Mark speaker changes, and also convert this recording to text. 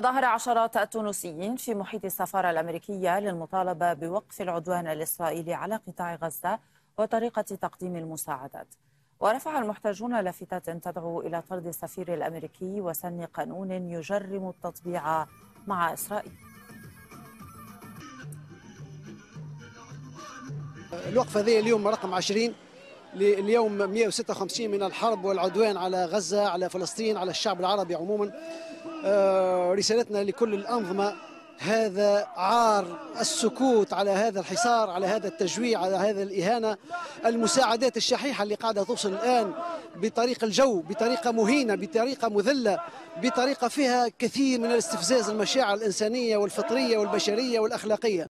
Speaker 1: تظاهر عشرات التونسيين في محيط السفارة الأمريكية للمطالبة بوقف العدوان الإسرائيلي على قطاع غزة وطريقة تقديم المساعدات. ورفع المحتجون لافتات تدعو إلى طرد السفير الأمريكي وسن قانون يجرم التطبيع مع إسرائيل.
Speaker 2: الوقفة هذه اليوم رقم 20 اليوم 156 من الحرب والعدوان على غزة على فلسطين على الشعب العربي عموما. آه، رسالتنا لكل الأنظمة هذا عار السكوت على هذا الحصار على هذا التجويع على هذا الإهانة المساعدات الشحيحة اللي قاعدة توصل الآن بطريق الجو بطريقة مهينة بطريقة مذلة بطريقة فيها كثير من الاستفزاز المشاعر الإنسانية والفطرية والبشرية والأخلاقية.